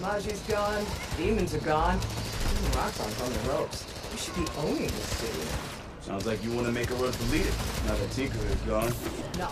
Maggia's gone. Demons are gone. Even Roxxon's on the ropes. We should be owning this city. Sounds like you want to make a run for leader, now that Tinker is gone. No,